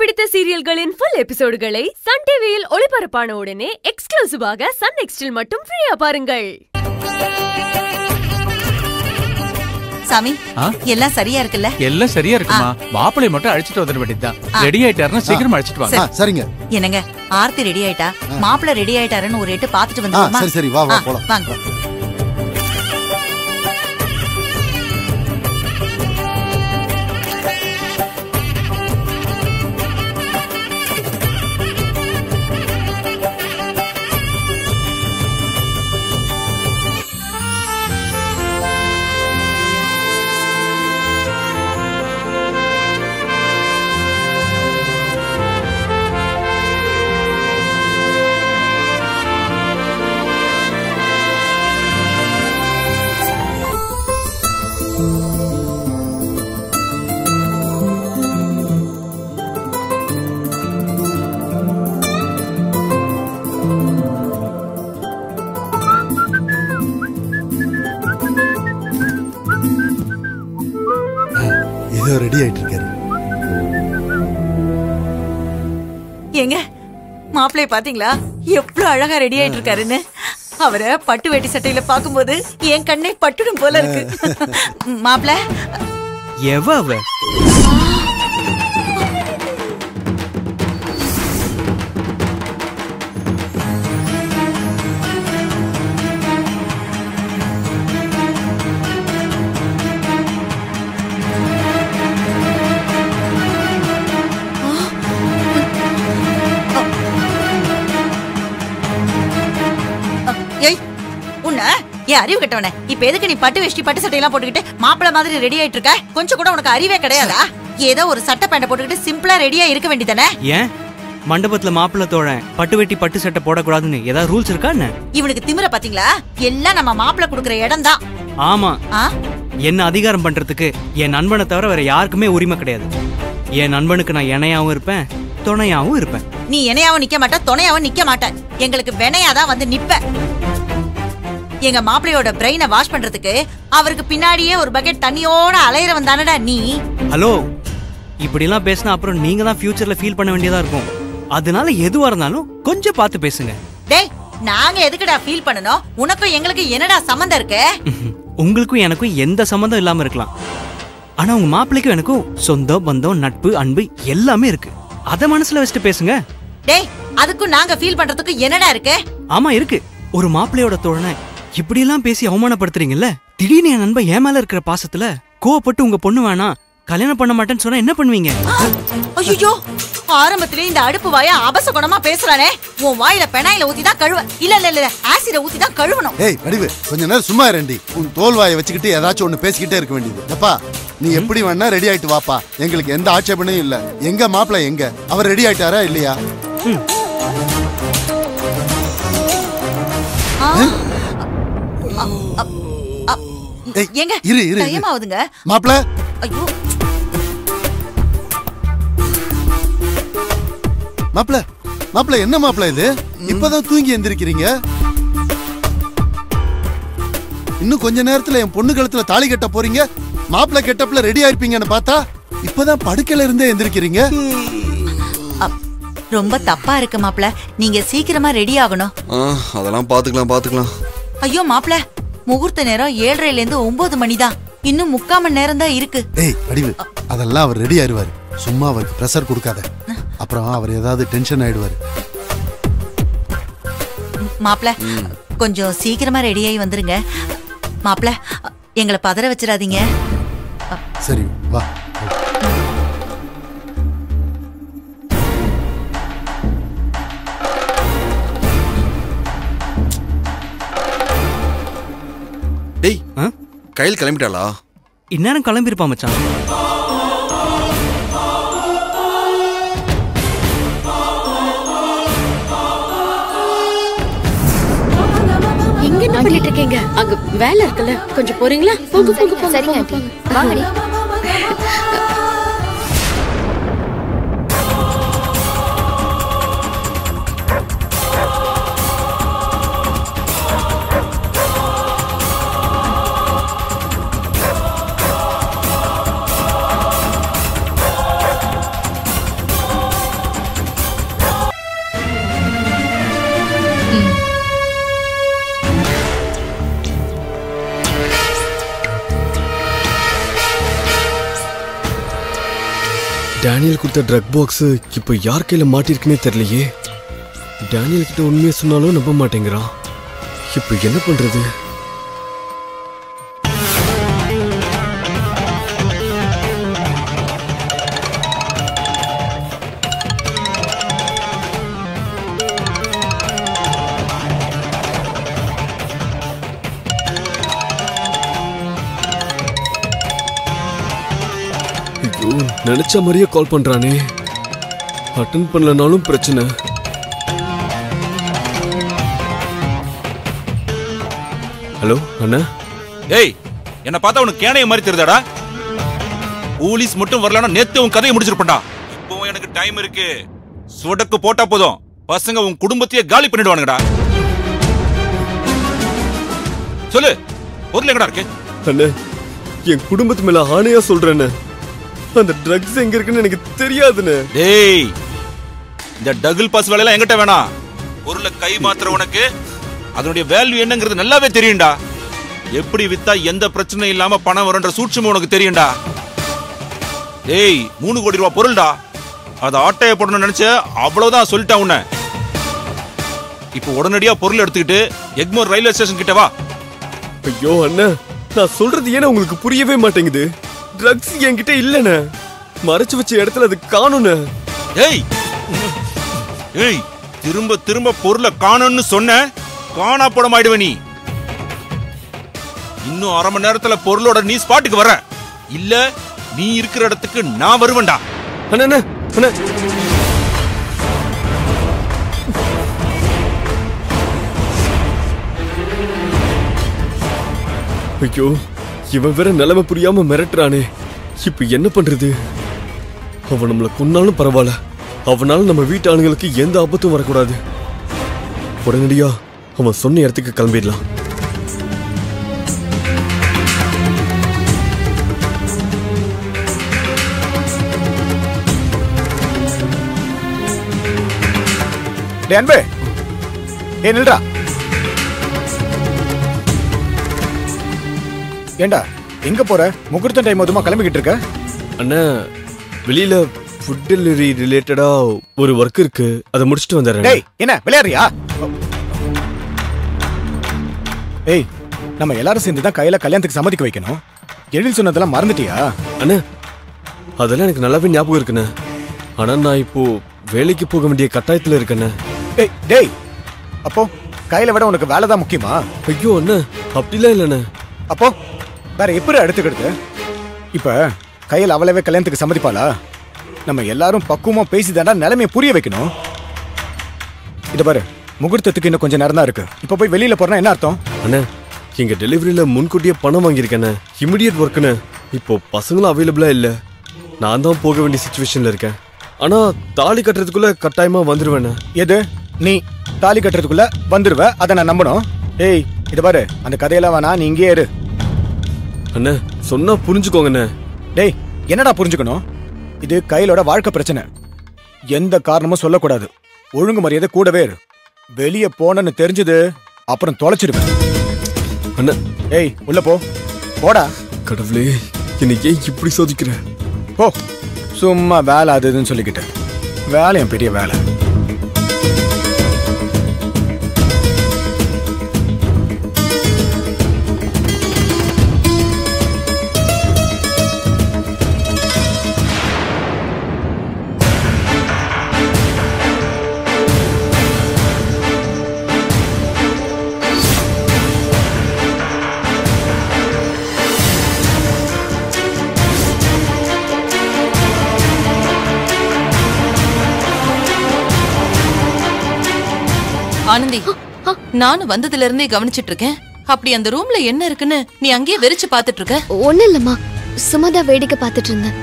பிடித்த சீரியல்களின் full எபிசோடுகளை Sun டிவியில் ஒளிபரப்பான உடனே எக்ஸ்க்ளூசிவாக சன் நெக்ஸ்டில் மட்டும் ஃப்ரீயா பாருங்கள். சாமி? எல்லாம் சரியா இருக்குல்ல? எல்லாம் சரியா இருக்குமா? மாப்பிளை மட்டும் அழைச்சிட்டு வந்துட வேண்டியதுதான். ரெடி ஆயிட்டாருன்னா சீக்கிரமா அழைச்சிட்டு வாங்க. சரிங்க. என்னங்க ஆர்த்தி ரெடி ஆயிட்டா? மாப்பிள்ள ரெடி ஆயிட்டாருன்னு ஒரு எட்டு பாத்துட்டு ஆ வந்துருமா சரி சரி வா வா போலாம். வாங்க. மாப்பிள்ளைய பாத்தீங்களா? எவ்வளவு அழகா ரெடி ஆயிட்டு இருக்காருன்னு அவரை பட்டு வேட்டி சட்டையில பாக்கும்போது என் கண்ணே பட்டுடும் போல இருக்கு. மாப்பிள்ள. எவ அவ? ஏன் அறிவு கட்டவனே இப்ப எதுக்கு நீ பட்டு வேஷ்டி பட்டு சட்டையெல்லாம் போட்டுக்கிட்டு மாப்பிள்ள மாதிரி ரெடி ஆயிட்டு இருக்க? கொஞ்சம் கூட உனக்கு அறிவே கிடையாதா? ஏதோ ஒரு சட்டை பேண்ட போட்டுக்கிட்டு சிம்பிளா ரெடியா இருக்க வேண்டியதானே? ஏன்? மண்டபத்துல மாப்பிள்ளை தோழன் பட்டு வெட்டி பட்டு சட்டை போடக்கூடாதுன்னு ஏதாவது ரூல்ஸ் இருக்கா என்ன? இவனுக்கு திமிர பாத்தீங்களா? எல்லாம் நம்ம மாப்பிள்ள குடுக்குற இடம் தான். ஆமா. என்ன அதிகாரம் பண்றதுக்கு என் நண்பனை தவிர வேற யாருக்குமே உரிமை கிடையாது. என் நண்பனுக்கு நான் இணையாவும் இருப்பேன் துணையாவும் இருப்பேன். நீ இணையாவும் நிக்க மாட்ட துணையாவும் நிக்க மாட்ட. எங்களுக்கு வினையாதான் வந்து நிப்ப. எங்க மாப்பிள்ளையோட பிரெயினை வாஷ் பண்றதுக்கு அவருக்கு பின்னாடியே ஒரு பக்கெட் தண்ணியோட அலையிறவன் தானடா நீ? ஹலோ இப்படிலாம் பேசினா அப்புறம் நீங்க தான் ஃபியூச்சர்ல ஃபீல் பண்ண வேண்டியதா இருக்கும். அதனால எதுவா இருந்தாலும் கொஞ்சம் பார்த்து பேசுங்க. டேய் நாங்க எதுக்குடா ஃபீல் பண்ணணும்? உனக்கும் எங்களுக்கு என்னடா சம்மந்தம் இருக்கு. உங்களுக்கும் எனக்கும் எந்த சம்மந்தம் இல்லாம இருக்கலாம். ஆனா உங்க மாப்பிள்ளைக்கும் எனக்கும் சொந்தம் பந்தம் நட்பு அன்பு எல்லாமே இருக்கு. அத மனசுல வச்சுட்டு பேசுங்க. டேய் அதுக்கும் நாங்க ஃபீல் பண்றதுக்கும் என்னடா இருக்கு? ஆமா இருக்கு. ஒரு மாப்பிள்ளையோட தோழனை இப்படி எல்லாம் பேசி அவமானப்படுத்துறீங்கல்ல? திடீர்னு என் நண்பன் என் மேல இருக்கிற பாசத்துல கோவப்பட்டு உங்க பொண்ணு வேணாம் கல்யாணம் பண்ண மாட்டேன்னு சொன்னா என்ன பண்ணுவீங்க? ஐயோ ஆரம்பத்திலே இந்த அடுப்பு வாய அபசகுணமா பேசுறானே. உன் வாயில பெனாயில ஊத்தி தான் கழுவ இல்ல இல்ல இல்ல ஆசிட ஊத்தி தான் கழுவணும். ஏய் வடிவு கொஞ்ச நேரம் சும்மா இரண்டி உன் தோல் வாயை வச்சுக்கிட்டு ஏதாச்சும் ஒண்ணு பேசிக்கிட்டே இருக்க வேண்டியது. எப்பா நீ எப்படி வேணா ரெடி ஆயிட்டு வாப்பா. எங்களுக்கு எந்த ஆட்சேபனையும் இல்ல. எங்க மாப்பிள்ளை எங்க? அவர் ரெடி ஆயிட்டாரா இல்லையா? ஏய், எங்க இரு, இரு. டைம் ஆகுதுங்க மாப்பிள்ளை ஐயோ. மாப்பிள்ளை மாப்பிள்ளை என்ன மாப்பிள்ளை இது? இப்பதான் தூங்கி எந்திரிக்கிறீங்க? இன்னும் கொஞ்ச நேரத்துல என் பொண்ணு கழுத்துல தாலி கட்ட போறீங்க? மாப்பிள்ளை கெட்டப்ல ரெடி ஆயிருப்பீங்கன்னு பார்த்தா இப்பதான் படுக்கையில இருந்தே எந்திரிக்கிறீங்க. அப், ரொம்ப தப்பா இருக்கு மாப்ள நீங்க சீக்கிரமா ரெடி ஆகணும். அதெல்லாம் பாத்துக்கலாம் பாத்துக்கலாம். ஐயோ மாப்ள முகூர்த்த நேரம் ஏழரைல இருந்து ஒன்பது மணிதான். இன்னும் முக்கால் மணி நேரம் தான் இருக்கு. ஏய் வடிவு அதெல்லாம் அவர் ரெடி ஆயிருவாரு. சும்மா அவருக்கு ப்ரெஷர் கொடுக்காத. அப்புறம் அவர் ஏதாவது டென்ஷன் ஆயிடுவாரு. மாப்ள கொஞ்சம் சீக்கிரமா ரெடி ஆகி வந்துருங்க. மாப்ள எங்களை பதற வச்சிடாதீங்க. சரி வா. கையில் கிளம்பிட்டாளா? இந்நேரம் கிளம்பிருப்பா மச்சான். எங்க என்ன பண்ணிட்டு இருக்கீங்க? அங்க வேலை இருக்குல்ல. கொஞ்சம் போறீங்களா? போங்க போங்க போங்க சரிங்க வாங்கடி. டேனியல் கொடுத்த ட்ரக் பாக்ஸ் இப்போ யார் கையில் மாட்டிருக்குன்னே தெரியலையே. டேனியல் கிட்ட உண்மையை சொன்னாலும் நம்ப மாட்டேங்கிறான். இப்போ என்ன பண்ணுறது நினைச்ச மாதிரியே கால் பண்றானே. அட்டன் பண்ணலனாலும் பிரச்சனை. ஹலோ அண்ணா? டேய் என்ன பார்த்தா உனக்கு கேனைய மாதிரி தெரியுதாடா? போலீஸ் மட்டும் வரலன்னா நேத்து உன் கதையை முடிச்சிருப்பேன்டா. இப்போ எனக்கு டைம் இருக்கு. சுடக்கு போட்டா போதும். பசங்க உன் குடும்பத்தையே காலி பண்ணிடுவானுங்கடா. சொல்லு பொருள் எங்கடா இருக்கு? அண்ணே என் குடும்பத்து மேல ஆணையா சொல்றேண்ணே அந்த ட்ரக்ஸ் எங்க இருக்குன்னு எனக்கு தெரியாதுண்ணே. டேய் இந்த டகுல் பாஸ் வேலையெல்லாம் எங்கிட்ட வேணாம் பொருளை கை மாத்துற உனக்கு அதனுடைய வேல்யூ என்னங்கிறது நல்லாவே தெரியும்டா. எப்படி வித்தா எந்த பிரச்சனையும் இல்லாம பணம் வரும்ன்ற சூட்சுமம் உனக்கு தெரியும்டா. டேய் மூணு கோடி ரூபாய் பொருள்டா. அதை ஆட்டைய போடணும்னு நினைச்ச அவ்வளவுதான் சொல்லிட்டேன் உன்னை. இப்போ உடனடியா பொருள் எடுத்துக்கிட்டு எக்மோர் ரயில்வே ஸ்டேஷன் கிட்ட வா. ஐயோ அண்ணா நான் சொல்றது ஏன்னா உங்களுக்கு புரியவே மாட்டேங்குது. ட்ரக்ஸ் என்கிட்ட இல்லண்ணே. மறைச்சு வச்ச இடத்துல அது காணும்ண்ணே. ஏய்! ஏய் திரும்ப திரும்ப பொருளை காணோம்னு சொன்ன காணா போட மாயிடுவ நீ. இன்னும் அரை மணி நேரத்துல பொருளோட நீ ஸ்பாட்டுக்கு வர இல்ல நீ இருக்கிற இடத்துக்கு நான் வருவேன்டா. அண்ணா அண்ணா. ஐயோ. இவன் வேற நிலைமை புரியாம மிரட்டுறானே. இப்ப என்ன பண்றது? அவன் நம்மளை கொன்னாலும் பரவாயில்ல. அவனால நம்ம வீட்டு ஆளுங்களுக்கு எந்த ஆபத்தும் வரக்கூடாது. உடனடியா அவன் சொன்ன இடத்துக்கு கிளம்பிடலாம். டே அன்பு. ஏ ஏண்டா எங்க போற? முகூர்த்தம் டைம் அதுமா கிளம்பிக்கிட்டு இருக்க? அண்ணா வெளியில ஃபுட் டெலிவரி ரிலேட்டடா ஒரு ஒர்க் இருக்கு. அதை முடிச்சுட்டு வந்துடுறேன். டேய் என்ன விளையாடுறியா? ஏய் நம்ம எல்லாரும் சேர்ந்து தான் கையில கல்யாணத்துக்கு சம்மதிக்க வைக்கணும். எழில் சொன்னதெல்லாம் மறந்துட்டியா? அண்ணா அதெல்லாம் எனக்கு நல்லாவே ஞாபகம் இருக்குண்ணே. ஆனா நான் இப்போ வேலைக்கு போக வேண்டிய கட்டாயத்துல இருக்கேண்ணே. டேய் டேய் அப்போ கையில விட உனக்கு வேலை தான் முக்கியமா? ஐயோ அண்ணா அப்படிலாம் இல்லைண்ணே. அப்போ வேற எப்படி எடுத்துக்கிறது? இப்ப கையில் அவளவே கல்யாணத்துக்கு சம்மதிப்பாளா? நம்ம எல்லாரும் பக்குவமா பேசி தாண்டா நிலைமையை புரிய வைக்கணும். இத பாரு முகூர்த்தத்துக்கு இன்னும் கொஞ்சம் நேரம் தான் இருக்கு. இப்ப போய் வெளியில போறனா என்ன அர்த்தம்? அண்ணா எங்க டெலிவரியில முன்கூட்டியே பணம் வாங்கியிருக்கேண்ணே. இமிடியட் ஒர்க்குண்ணே இப்போ பசங்களும் அவைலபிளா இல்ல. நான் தான் போக வேண்டிய சுச்சுவேஷன்ல இருக்கேன். ஆனா தாலி கட்டுறதுக்குள்ள கட்டாயமா வந்துருவேண்ணே. எது? நீ தாலி கட்டுறதுக்குள்ள வந்துருவ? அதை நான் நம்பணும். ஏய் இத பாரு அந்த கதையெல்லாம் வேணா நீ இங்கேயே இரு. அண்ணா சொன்னா புரிஞ்சுக்கோங்கண்ணே. டேய் என்னடா புரிஞ்சுக்கணும்? இது கையிலோட வாழ்க்கை பிரச்சனை. எந்த காரணமும் சொல்லக்கூடாது. ஒழுங்கு மரியாதை கூடவே இரு. வெளியே போனன்னு தெரிஞ்சது அப்புறம் தொலைச்சிடுவேன். அண்ணா. ஏய் உள்ள போ. போடா. கடவுளே என்னை ஏன் இப்படி சோதிக்கிற? போ. சும்மா வேலை அது இதுன்னு சொல்லிக்கிட்டு. வேலை என் பெரிய வேலை. ஆனந்தி நானும் வந்ததுல இருந்தே கவனிச்சிட்டு இருக்கேன் அப்படி அந்த ரூம்ல என்ன இருக்குன்னு நீ அங்கேயே வெறிச்சு பாத்துட்டு இருக்க ஒண்ணும் இல்லம்மா சும்மா தான் வேடிக்கை பார்த்துட்டு இருந்தேன்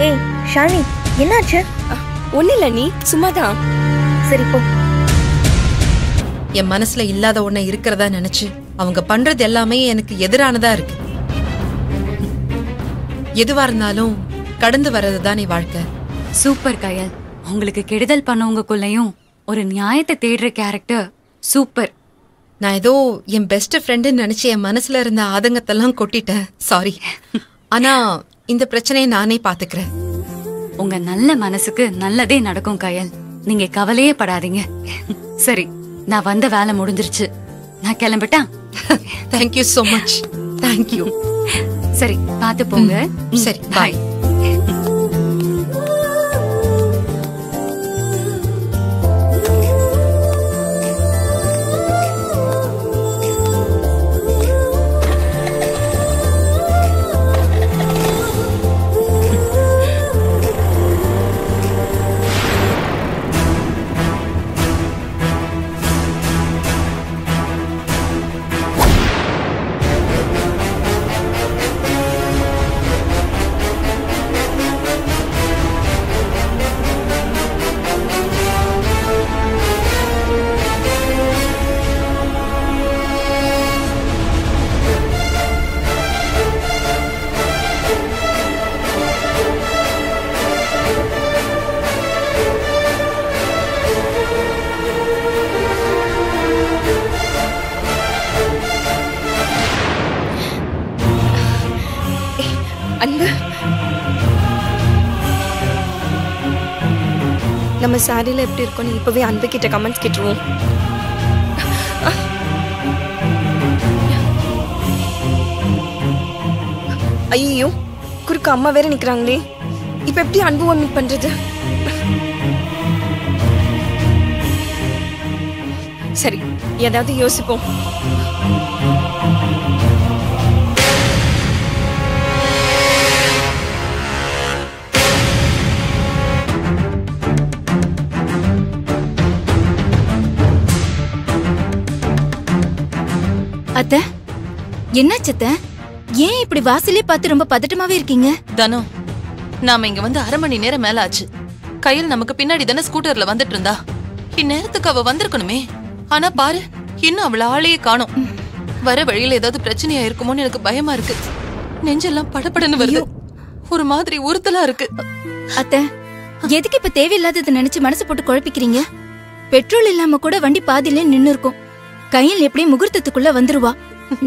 ஏய் ஷாலினி என்னாச்சு? ஒண்ணு இல்ல நீ சும்மாதான் சரி போ. என் மனசுல இல்லாத ஒண்ண இருக்கிறதா நினைச்சு அவங்க பண்றது எல்லாமே எனக்கு எதிரானதா இருக்கு. எதுவா இருந்தாலும் கடந்து வர்றது தான் வாழ்க்கை. சூப்பர் கயல். உங்களுக்கு கெடுதல் பண்ணவங்களுக்குள்ளயும் ஒரு நியாயத்தை தேடுற கேரக்டர் சூப்பர். நான் ஏதோ என் பெஸ்ட் ஃப்ரெண்டுன்னு நினைச்சு என் மனசுல இருந்த ஆதங்கத்தெல்லாம் கொட்டிட்டேன். சாரி ஆனா இந்த பிரச்சனையை நானே பாத்துக்கிறேன். உங்க நல்ல மனசுக்கு நல்லதே நடக்கும் கயல். நீங்க கவலையே படாதீங்க. சரி. நான் வந்த வேலை முடிஞ்சிருச்சு. நான் கிளம்பிட்டா? Thank you so much thank you சரி பார்த்து போங்க. சரி பாய் நம்ம சாரியில எப்படி இருக்கும்னு இப்போவே அன்பு கிட்ட கமெண்ட்ஸ் கேட்டுருவோம். ஐயோ குறுக்க அம்மா வேற நிற்கிறாங்களே இப்போ எப்படி அன்பு மீட் பண்ணுறது சரி ஏதாவது யோசிப்போம். அத்த என்னாச்சு அத்த ஏன் இப்படி வாசலே பார்த்து ரொம்ப பதட்டமாவே இருக்கீங்க? தனு நாம இங்க வந்து அரை மணி நேரம் மேல ஆச்சு. கையில் நமக்கு பின்னாடி தானே ஸ்கூட்டர்ல வந்துட்டு இருந்தா. இந்நேரத்துக்கு அவ வந்திருக்கணுமே. ஆனா பாரு இன்னும் அவள ஆளையே காணோம். வர வழியில ஏதாவது பிரச்சனையா இருக்குமோன்னு எனக்கு பயமா இருக்கு. நெஞ்செல்லாம் படபடன்னு வருது. ஒரு மாதிரி உறுத்தலா இருக்கு. அத்த எதுக்கு இப்ப தேவையில்லாததை நினைச்சு மனசு போட்டு குழப்பிக்கிறீங்க? பெட்ரோல் இல்லாம கூட வண்டி பாதியிலே நின்னு இருக்கும் கையில் எப்படியும் முகூர்த்தத்துக்குள்ள வந்துருவா?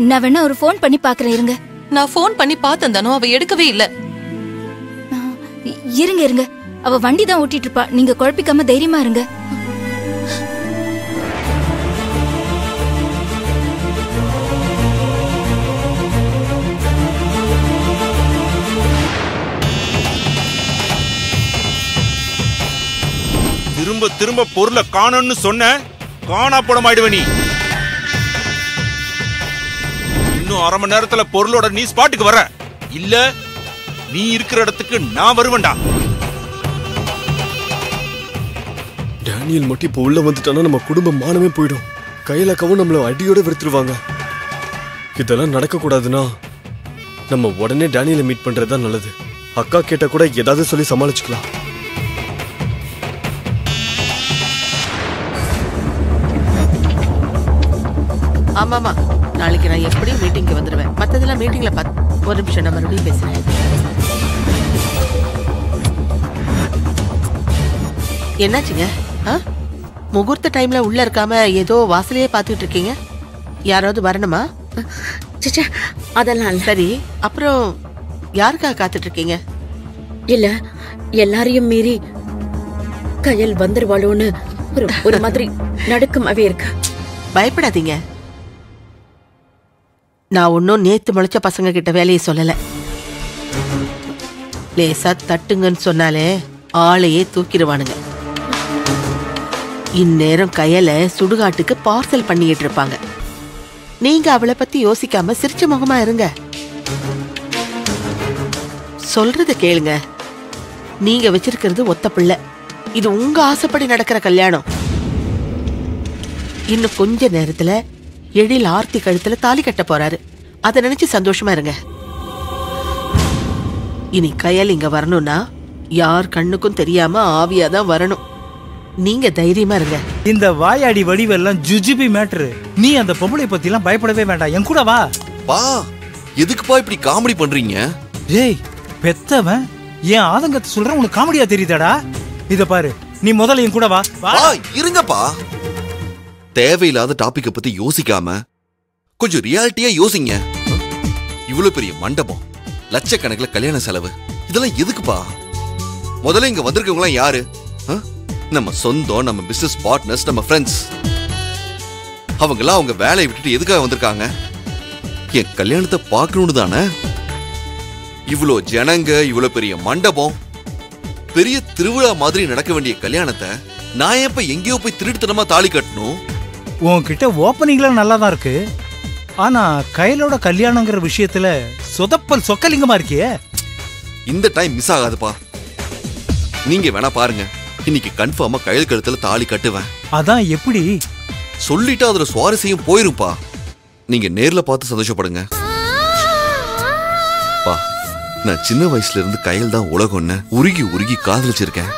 நான் வேணா ஒரு ஃபோன் பண்ணி பாக்குறேன் இருங்க. நான் ஃபோன் பண்ணி பார்த்தேன் தனு அவ எடுக்கவே இல்ல. இருங்க இருங்க. அவ வண்டி தான் ஓட்டிட்டு இருப்பா. நீங்க குழப்பிக்காம தைரியமா இருங்க. திரும்ப திரும்ப பொருளை காணோம்னு சொன்ன காணா படம் ஆயிடுவ நீ. இன்னும் அரை மணி நேரத்துல பொருளோட நீ ஸ்பாட்டுக்கு வர இல்ல நீ இருக்கிற இடத்துக்கு நான் வருவேன்டா. டேனியல் மட்டும் இப்போ உள்ள வந்துட்டானா நம்ம குடும்பம் மானமே போயிடும். கையில கவும் நம்மள அடியோட வெறுத்துருவாங்க. இதெல்லாம் நடக்க கூடாதுன்னா நம்ம உடனே டேனியலை மீட் பண்றது தான் நல்லது. அக்கா கேட்டா கூட ஏதாவது சொல்லி சமாளிச்சுக்கலாம். ஆமாமா நாளைக்கு நான் எப்படியும் மீட்டிங்க்கு வந்துடுவேன் மத்ததெல்லாம் மீட்டிங்ல பார்த்து ஒரு நிமிஷம் நான் மறுபடியும் பேசுறேன். என்னாச்சுங்க? ஆ? முகூர்த்த டைம்ல உள்ள இருக்காம ஏதோ வாசலையே பார்த்துட்டு இருக்கீங்க? யாராவது வரணுமா? சிச்சா அதெல்லாம் சரி அப்புறம் யாருக்காக காத்துட்டு இருக்கீங்க? இல்ல எல்லாரையும் மீறி கையல் வந்துருவாளோன்னு ஒரு ஒரு மாதிரி நடுக்கமாவே இருக்கு. பயப்படாதீங்க. நான் ஒன்றும் நேற்று முளைச்ச பசங்க கிட்ட வேலையை சொல்லலை. லேசா தட்டுங்கன்னு சொன்னாலே ஆளையே தூக்கிடுவானுங்க. இந்நேரம் கையில சுடுகாட்டுக்கு பார்சல் பண்ணிட்டு இருப்பாங்க. நீங்க அவளை பத்தி யோசிக்காம சிரிச்ச முகமா இருங்க. சொல்றத கேளுங்க. நீங்க வச்சிருக்கிறது ஒத்த பிள்ளை. இது உங்க ஆசைப்படி நடக்கிற கல்யாணம். இன்னும் கொஞ்ச நேரத்துல எழில் ஆர்த்தி கழுத்துல தாலி கட்ட போறாரு. அதை நினைச்சு சந்தோஷமா இருங்க. இனி கயல் இங்க வரணும்னா யார் கண்ணுக்கும் தெரியாம ஆவியா தான் வரணும். நீங்க தைரியமா இருங்க. இந்த வாயாடி வடிவெல்லாம் ஜுஜுபி மேட்ரு. நீ அந்த பொம்பளை பத்தி எல்லாம் பயப்படவே வேண்டாம். என் கூட வா. பா எதுக்குப்பா இப்படி காமெடி பண்றீங்க? ஏய் பெத்தவன் என் ஆதங்கத்தை சொல்றேன் உனக்கு காமெடியா தெரியுதாடா? இத பாரு நீ முதல்ல என் கூட வா. வா. வா இருங்கப்பா. தேவையில்லாத டாபிக்க பத்தி யோசிக்காம கொஞ்சம் ரியாலிட்டியா யோசிங்க. இவ்வளவு பெரிய மண்டபம் லட்சக்கணக்கில் கல்யாண செலவு இதெல்லாம் எதுக்குப்பா? முதல்ல இங்க வந்திருக்கவங்க யாரு? நம்ம சொந்தம் நம்ம பிசினஸ் பார்ட்னர்ஸ் நம்ம ஃப்ரெண்ட்ஸ் அவங்க எல்லாம் அவங்க வேலையை விட்டுட்டு எதுக்காக வந்திருக்காங்க? என் கல்யாணத்தை பார்க்கணும்னு தானே? இவ்வளோ ஜனங்க இவ்வளோ பெரிய மண்டபம் பெரிய திருவிழா மாதிரி நடக்க வேண்டிய கல்யாணத்தை நான் எப்ப எங்கேயோ போய் திருட்டுத்தனமா தாலி கட்டணும்? உன்கிட்ட ஓப்பனிங்லாம் நல்லா தான் இருக்கு. ஆனா கையலோட கல்யாணங்கிற விஷயத்துல சொதப்பல் சொக்கலிங்கமா இருக்கியே. இந்த டைம் மிஸ் ஆகாதுப்பா. நீங்க வேணா பாருங்க. இன்னைக்கு கன்ஃபார்மா கையல் கழுத்துல தாலி கட்டுவேன். அதான் எப்படி? சொல்லிட்டு அதுல சுவாரஸ்யம் போயிருப்பா நீங்க நேர்ல பார்த்து சந்தோஷப்படுங்க. பா நான் சின்ன வயசுல இருந்து கையல் தான் உலகம்னு உருகி உருகி காதலிச்சிருக்கேன்.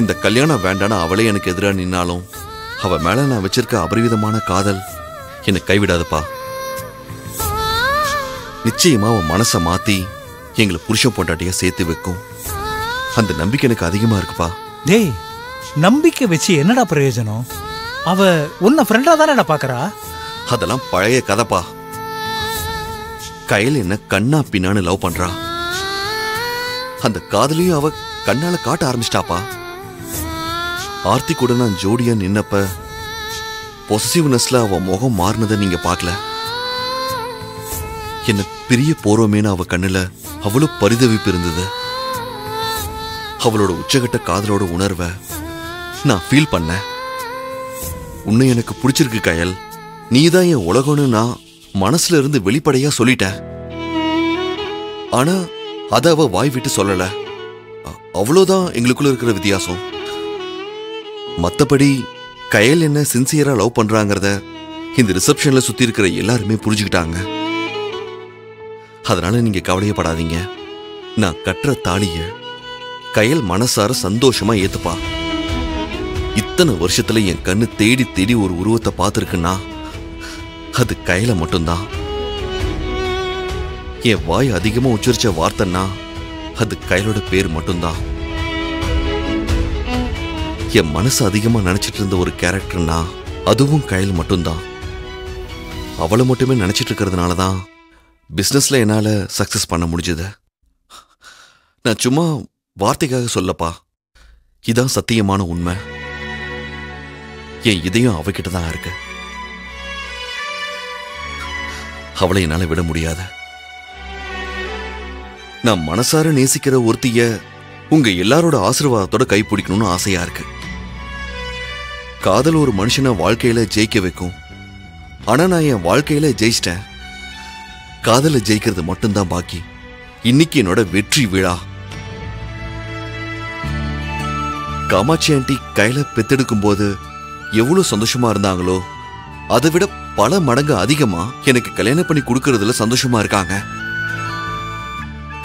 இந்த கல்யாணம் வேண்டான அவளே எனக்கு எதிரா நின்னாலும் அவ மேல நான் வச்சிருக்க அபரிவிதமான காதல் என்னை கைவிடாதுப்பா. நிச்சயமா அவன் மனசை மாத்தி எங்களை புருஷன் பொண்டாட்டியா சேர்த்து வைக்கும். அந்த நம்பிக்கை எனக்கு அதிகமா இருக்குப்பா. டேய் நம்பிக்கை வச்சு என்னடா பிரயோஜனம்? அவ உன்னை ஃப்ரெண்டா தானடா பாக்குறா? அதெல்லாம் பழைய கதைப்பா. கையில் என்ன கண்ணா பின்னான்னு லவ் பண்றா. அந்த காதலையும் அவ கண்ணால காட்ட ஆரம்பிச்சிட்டாப்பா. ஆர்த்தி கூட நான் ஜோடியா நின்னப்ப பொசசிவ்னஸ்ல அவ முகம் மாறினதை நீங்க பார்க்கல. என்ன பிரிய போறோமேனு அவ கண்ணுல அவ்வளவு பரிதவிப்பு இருந்தது. அவளோட உச்சகட்ட காதலோட உணர்வை நான் ஃபீல் பண்ணேன். உன்னை எனக்கு பிடிச்சிருக்கு கயல். நீதான் என் உலகம்னு நான் மனசுல இருந்து வெளிப்படையா சொல்லிட்டேன். ஆனா அதை அவ வாய் விட்டு சொல்லல. அவ்வளோதான் எங்களுக்குள்ள இருக்கிற வித்தியாசம். மற்றபடி கயல் என்ன சின்சியராக லவ் பண்ணுறாங்கிறத இந்த ரிசப்ஷனில் சுற்றி இருக்கிற எல்லாருமே புரிஞ்சுக்கிட்டாங்க. அதனால் நீங்கள் கவலையப்படாதீங்க. நான் கட்டுற தாலியை கயல் மனசார சந்தோஷமாக ஏற்றுப்பா இத்தனை வருஷத்தில் என் கண்ணு தேடி தேடி ஒரு உருவத்தை பார்த்துருக்குன்னா அது கயலை மட்டும்தான். என் வாய் அதிகமாக உச்சரித்த வார்த்தைன்னா அது கையலோட பேர் மட்டும்தான். என் மனசு அதிகமாக நினச்சிட்டு இருந்த ஒரு கேரக்டர்னா அதுவும் கையில் மட்டும்தான். அவளை மட்டுமே நினச்சிட்டு இருக்கிறதுனால தான் பிஸ்னஸில் என்னால் சக்ஸஸ் பண்ண முடிஞ்சது. நான் சும்மா வார்த்தைக்காக சொல்லப்பா. இதான் சத்தியமான உண்மை. என் இதயம் அவகிட்ட தான் இருக்கு. அவளை என்னால் விட முடியாத. நான் மனசார நேசிக்கிற ஒருத்திய உங்க எல்லாரோட ஆசீர்வாதத்தோட கை பிடிக்கணும்னு ஆசையா இருக்கு. காதல் ஒரு மனுஷனை வாழ்க்கையில ஜெயிக்க வைக்கும். ஆனா நான் என் வாழ்க்கையில ஜெயிச்சிட்டேன். காதலை ஜெயிக்கிறது மட்டும்தான் பாக்கி. இன்னைக்கு என்னோட வெற்றி விழா. காமாட்சி ஆண்டி கையில பெத்தெடுக்கும் போது எவ்வளவு சந்தோஷமா இருந்தாங்களோ அதை விட பல மடங்கு அதிகமா எனக்கு கல்யாணம் பண்ணி கொடுக்கறதுல சந்தோஷமா இருக்காங்க.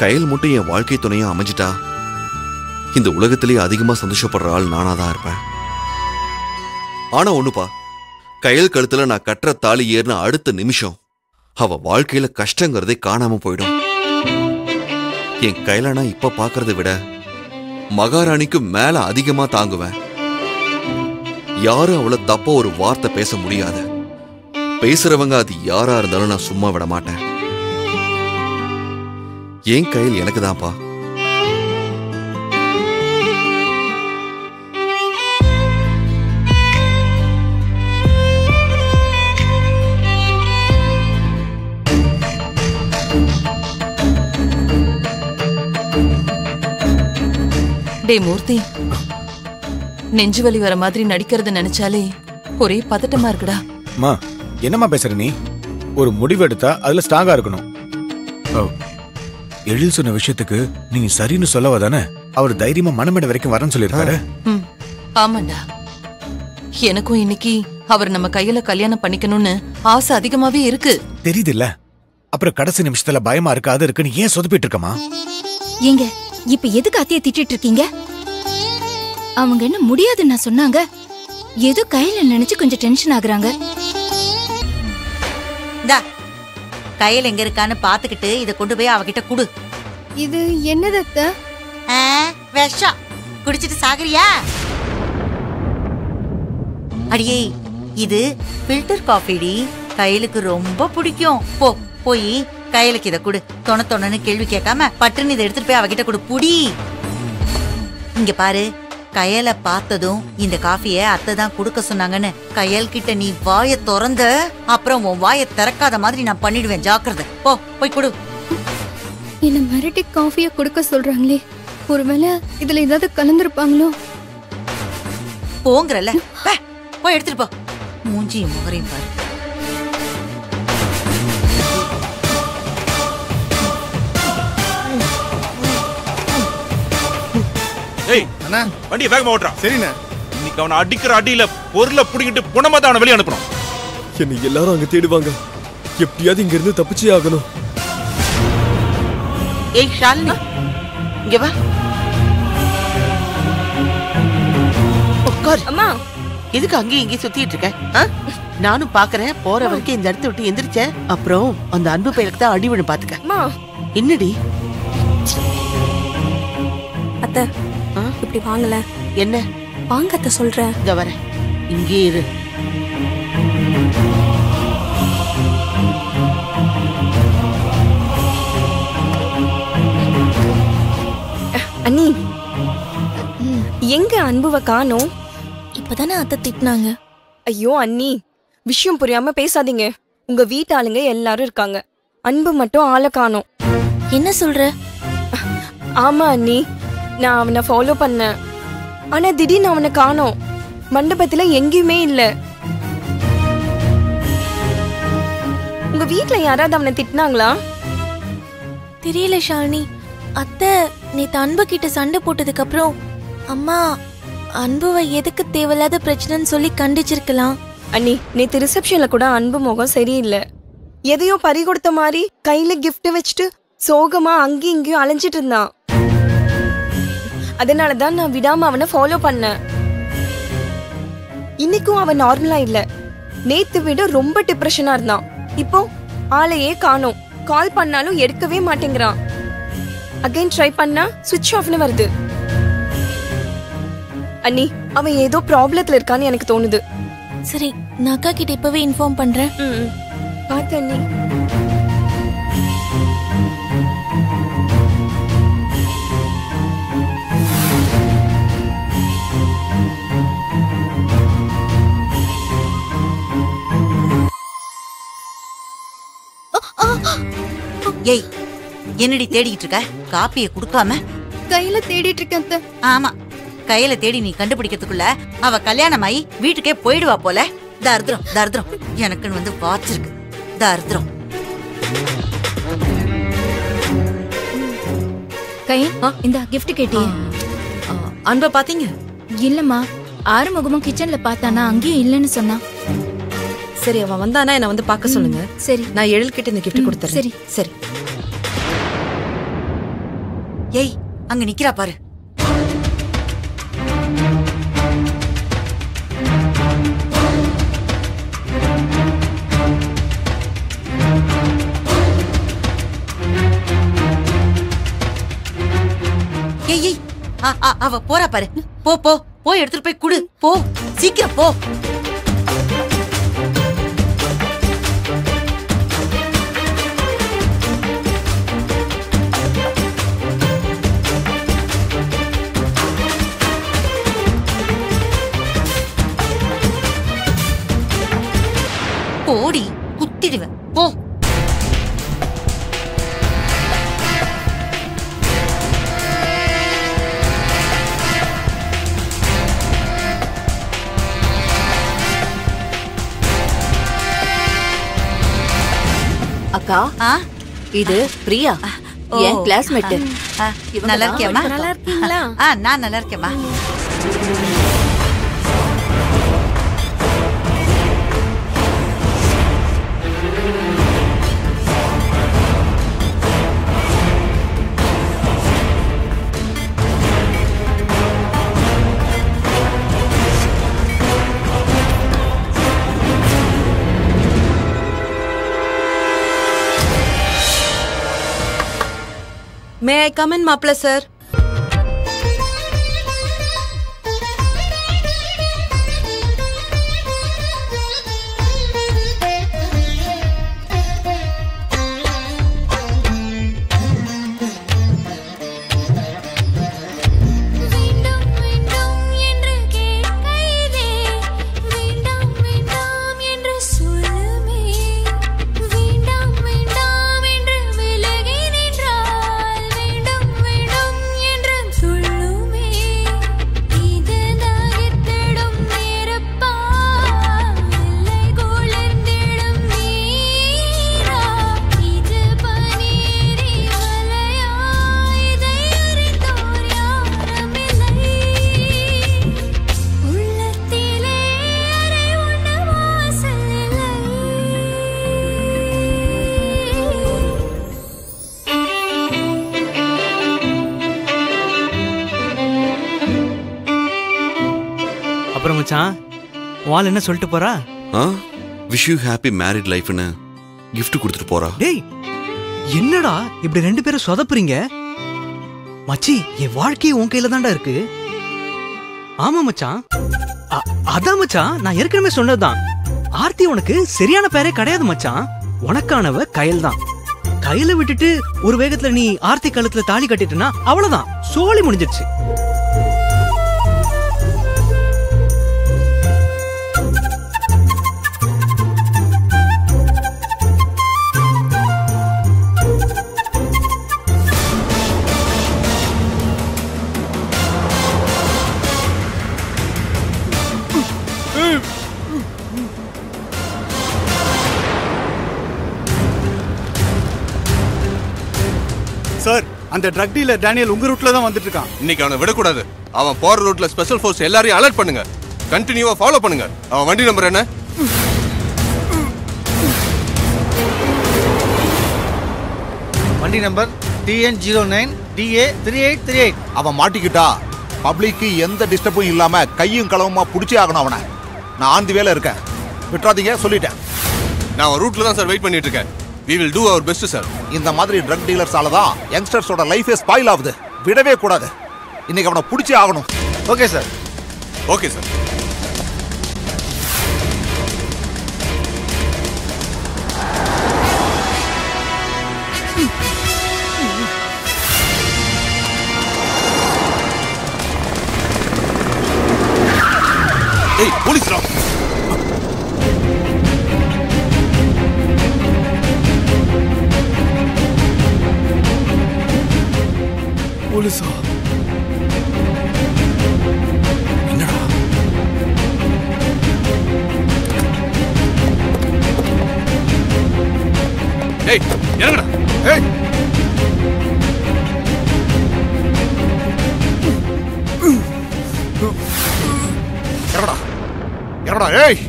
கையில் மட்டும் என் வாழ்க்கை துணையா அமைஞ்சிட்டா இந்த உலகத்திலேயே அதிகமா சந்தோஷப்படுற ஆள் நானா தான் இருப்பேன். ஆனா ஒண்ணுப்பா. கையில் கழுத்துல நான் கட்டுற தாலி ஏறின அடுத்த நிமிஷம் அவ வாழ்க்கையில கஷ்டங்கிறதே காணாம போயிடும். என் கையில நான் இப்ப பாக்குறதை விட மகாராணிக்கு மேல அதிகமா தாங்குவேன். யாரும் அவளை தப்ப ஒரு வார்த்தை பேச முடியாது. பேசுறவங்க அது யாரா இருந்தாலும் நான் சும்மா விட மாட்டேன். என் கையில் எனக்கு தான்ப்பா. டேய் மூர்த்தி நெஞ்சு வலி வர மாதிரி நடிக்கிறத நினைச்சாலே ஒரே பதட்டமா இருக்குடா. அம்மா என்னம்மா பேசுற நீ? ஒரு முடிவு எடுத்தா அதுல ஸ்ட்ராங்கா இருக்கணும். ஓ, எழில் சொன்ன விஷயத்துக்கு நீங்க சரின்னு சொல்லவா தானே? அவர் தைரியமா மனமேட வரைக்கும் வரேன்னு சொல்லியிருக்காரு. ம் ஆமாண்டா. எனக்கும் இன்னைக்கு அவர் நம்ம கையில கல்யாணம் பண்ணிக்கணும்னு ஆசை அதிகமாவே இருக்கு. தெரியுது இல்ல அப்புறம் கடைசி நிமிஷத்துல பயமா இருக்கு அது இருக்குன்னு ஏன் சொதப்பிட்டு இருக்கமா ஏங்க இப்ப எதுக்கு அத்தைய திட்டிட்டு இருக்கீங்க அவங்க என்ன முடியாதுன்னு நான் சொன்னாங்க. ஏதோ கையில நினைச்சு கொஞ்சம் டென்ஷன் ஆகுறாங்க. இந்தா கையில் எங்க இருக்கான்னு பாத்துக்கிட்டு இதை கொண்டு போய் அவகிட்ட குடு. இது என்னது அத்தை? விஷம். குடிச்சிட்டு சாகுறியா? அடியே இது ஃபில்டர் காஃபிடி கையலுக்கு ரொம்ப பிடிக்கும். போ போய். கையலுக்கு இத குடு. தொண தொணன்னு கேள்வி கேட்காம பட்டுன்னு இதை எடுத்துட்டு போய் அவகிட்ட கொடு. புடி. இங்க பாரு கயலை பார்த்ததும் இந்த காஃபிய அத்தை தான் கொடுக்க சொன்னாங்கன்னு கயல் கிட்ட நீ வாய திறந்த அப்புறம் உன் வாயை திறக்காத மாதிரி நான் பண்ணிடுவேன். ஜாக்கிரதை. போ போய் கொடு. என்ன மிரட்டி காஃபியை கொடுக்க சொல்றாங்களே. ஒருவேளை இதுல ஏதாவது கலந்துருப்பாங்களோ? போங்கறல போய் எடுத்துட்டு போ. மூஞ்சியும் முகரையும் பாரு. அண்ணா. வண்டியை வேகமா ஓட்டுறா. சரிண்ணே. இன்னைக்கு அவனை அடிக்கிற அடியில பொருளை புடிங்கிட்டு புணமா தான் அவனை வெளியே அனுப்பணும். என்னை எல்லாரும் அங்க தேடுவாங்க. எப்படியாவது இங்க இருந்து தப்பிச்சே ஆகணும். ஏய் ஷாலினி இங்க வா. உட்கார். அம்மா. எதுக்கு அங்கேயும் இங்கேயும் சுத்திட்டு இருக்க? நானும் பாக்குறேன். போற வரைக்கும் இந்த இடத்த விட்டு எந்திரிச்ச. அப்புறம் அந்த அன்பு பையலுக்கு தான் அடி விழும் பாத்துக்க. அம்மா. என்னடி? அத்தை. இப்படி வாங்கல. என்ன? வாங்க அத்தை சொல்றேன். இந்த வரேன் இங்கே இரு. அண்ணி. எங்க அன்புவ காணோம்? இப்பதானே அத்தை திட்டினாங்க. ஐயோ அண்ணி. விஷயம் புரியாம பேசாதீங்க. உங்க வீட்டாளுங்க எல்லாரும் இருக்காங்க. அன்பு மட்டும் ஆளை காணோம். என்ன சொல்ற? ஆமா அண்ணி. நான் அவனை ஃபாலோ பண்ணேன். ஆனா திடீர்னு அவனை காணோம். மண்டபத்துல எங்கேயுமே இல்ல. உங்க வீட்ல யாராவது அவனை திட்டினாங்களா? தெரியல ஷாலினி. அத்தை நேத்து அன்பு கிட்ட சண்டை போட்டதுக்கு அப்புறம் அம்மா அன்புவை எதுக்கு தேவையில்லாத பிரச்சனைன்னு சொல்லி கண்டிச்சிருக்கலாம். அண்ணி நேத்து ரிசப்ஷன்ல கூட அன்பு முகம் சரியில்லை. எதையோ பறி கொடுத்த மாதிரி கையில gift வச்சுட்டு சோகமா அங்கேயும் இங்கேயும் அலைஞ்சிட்டு இருந்தான். அதனால தான் நான் விடாம அவனை ஃபாலோ பண்ணேன். இன்னைக்கும் அவன் நார்மலா இல்ல. நேத்து விட ரொம்ப டிப்ரெஷனா இருந்தான். இப்போ ஆளையே காணோம். கால் பண்ணாலும் எடுக்கவே மாட்டேங்கிறான். அகைன் ட்ரை பண்ணா சுவிட்ச் ஆஃப்னு வருது. அண்ணி அவன் ஏதோ ப்ராப்ளத்துல இருக்கான்னு எனக்கு தோணுது. சரி நான் அக்கா கிட்ட இப்பவே இன்ஃபார்ம் பண்றேன். பார்த்து அண்ணி. ஏய் என்னடி தேடிக்கிட்டு இருக்க? காப்பியை கொடுக்காம? கையில தேடிட்டு இருக்கேன் அத்தை. ஆமா கையில தேடி நீ கண்டுபிடிக்கிறதுக்குள்ள அவ கல்யாணமாயி வீட்டுக்கே போயிடுவா போல. தரித்திரம் தரித்திரம். எனக்குன்னு வந்து வாச்சிருக்கு தரித்திரம். கையன் இந்த gift கேட்டியே. அன்பை பாத்தீங்க இல்லம்மா ஆறுமுகமும் கிச்சன்ல பார்த்தானா அங்கேயும் இல்லைன்னு சொன்னா. சரி அவன் வந்தானா என்ன வந்து பார்க்க சொல்லுங்க. சரி. நான் எழில் கிட்ட இந்த கிஃப்ட் கொடுத்துறேன். சரி. சரி. ஏய் அங்க நிக்கிறா பாரு. ஏய் ஏய் அவ போறா பாரு. போ போ போய் எடுத்துட்டு போய் குடு. போ சீக்கிரம் போ. போடி குத்திடுவேன். போ. அக்கா இது பிரியா. என் கிளாஸ்மேட் ஆ, நல்லா இருக்கியாம்மா நல்லா இருக்கீங்களா? ஆ நான் நல்லா இருக்கேம்மா. மே ஐ கம் இன் மாப்ள சார் வால் என்ன சொல்லிட்டு போறா? ஆ? விஷ் யூ ஹாப்பி மேரிட் லைஃப்னு கிஃப்ட் கொடுத்துட்டு போறா. டேய் என்னடா இப்படி ரெண்டு பேரும் சொதப்புறீங்க? மச்சி என் வாழ்க்கையே உன் கையில தான்டா இருக்கு. ஆமா மச்சான். அதான் மச்சான் நான் ஏற்கனவே சொன்னதுதான். ஆர்த்தி உனக்கு சரியான பேரே கிடையாது மச்சான். உனக்கானவ கயல் தான் கையில விட்டுட்டு ஒரு வேகத்துல நீ ஆர்த்தி கழுத்துல தாலி கட்டிட்டனா அவ்வளவுதான். சோலி முடிஞ்சிருச்சு. அந்த ட்ரக் டீலர் டேனியல் உங்க ரூட்ல தான் வந்துட்டு இருக்கான். இன்னைக்கு அவனை விடக்கூடாது. அவன் போற ரூட்ல ஸ்பெஷல் ஃபோர்ஸ் எல்லாரையும் அலர்ட் பண்ணுங்க. கண்டினியூவா ஃபாலோ பண்ணுங்க. அவன் வண்டி நம்பர் என்ன? வண்டி number TN zero nine TA three eight three eight அவன் மாட்டிக்கிட்டா பப்ளிக்கு எந்த டிஸ்டர்பும் இல்லாம கையும் களவுமா புடிச்சே ஆகணும் அவனை. நான் ஆந்தி வேலை இருக்கேன். விட்டுறாதீங்க சொல்லிட்டேன். நான் அவன் ரூட்ல தான் சார் வெயிட் பண்ணிட்டு இருக்கேன். We will do our best sir இந்த மாதிரி ட்ரக் டீலர்ஸால தான் யங்ஸ்டர்ஸோட லைஃபே ஸ்பாயில் ஆகுது. விடவே கூடாது. இன்னைக்கு அவனை புடிச்சே ஆகணும். ஓகே சார் ஓகே சார் ஏய் போலீஸ்ரா? போலீஸா? ஏய் இறங்குடா. ஏய்! இறங்கடா. இறங்கடா ஏய்!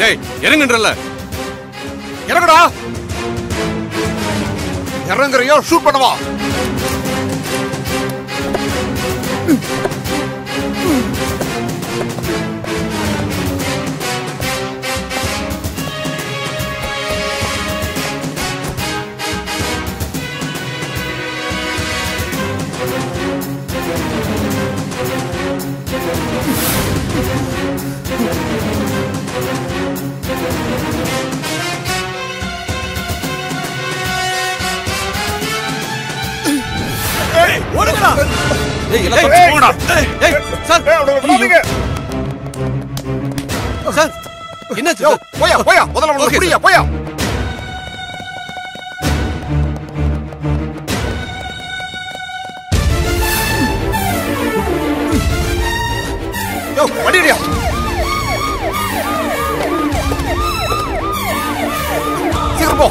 டேய் இறங்குன்றல இறங்கடா. இறங்குறையோ? ஷூட் பண்ணவா. ஏய் எல்லாம் தப்பிச்சு போங்கடா ஏய் சார். விடாதீங்க. சார் என்னாச்சு யோ, போயா போயா. முதல்ல உனக்கு புரியா. போயா. யோ சீக்கிரம் போ.